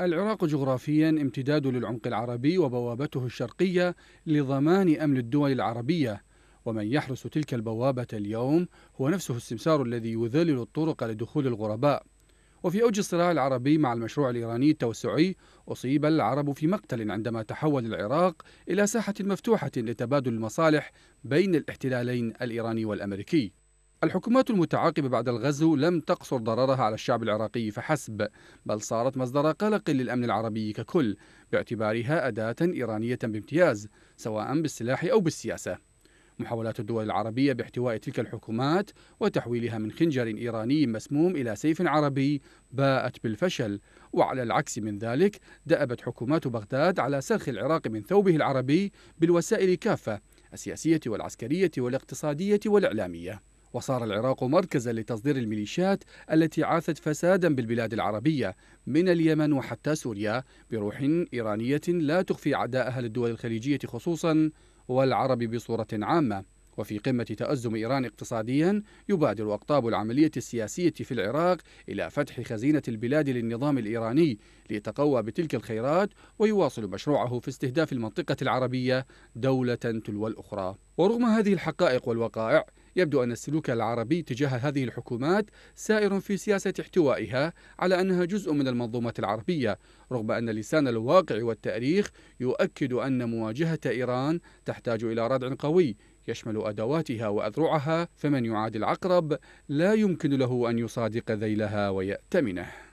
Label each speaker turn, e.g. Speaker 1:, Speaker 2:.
Speaker 1: العراق جغرافيا امتداد للعمق العربي وبوابته الشرقية لضمان أمن الدول العربية. ومن يحرس تلك البوابة اليوم هو نفسه السمسار الذي يذلل الطرق لدخول الغرباء. وفي أوج الصراع العربي مع المشروع الإيراني التوسعي أصيب العرب في مقتل عندما تحول العراق إلى ساحة مفتوحة لتبادل المصالح بين الاحتلالين الإيراني والأمريكي. الحكومات المتعاقبة بعد الغزو لم تقصر ضررها على الشعب العراقي فحسب بل صارت مصدر قلق للأمن العربي ككل باعتبارها أداة إيرانية بامتياز سواء بالسلاح أو بالسياسة. محاولات الدول العربية باحتواء تلك الحكومات وتحويلها من خنجر إيراني مسموم إلى سيف عربي باءت بالفشل وعلى العكس من ذلك دأبت حكومات بغداد على سلخ العراق من ثوبه العربي بالوسائل كافة السياسية والعسكرية والاقتصادية والإعلامية. وصار العراق مركزا لتصدير الميليشيات التي عاثت فسادا بالبلاد العربية من اليمن وحتى سوريا بروح إيرانية لا تخفي عداءها للدول الخليجية خصوصا والعرب بصورة عامة. وفي قمة تأزم إيران اقتصاديا يبادر أقطاب العملية السياسية في العراق إلى فتح خزينة البلاد للنظام الإيراني ليتقوى بتلك الخيرات ويواصل مشروعه في استهداف المنطقة العربية دولة تلو الأخرى. ورغم هذه الحقائق والوقائع يبدو أن السلوك العربي تجاه هذه الحكومات سائر في سياسة احتوائها على أنها جزء من المنظومة العربية رغم أن لسان الواقع والتاريخ يؤكد أن مواجهة إيران تحتاج إلى ردع قوي يشمل أدواتها وأذرعها فمن يعادي العقرب لا يمكن له أن يصادق ذيلها ويأتمنه.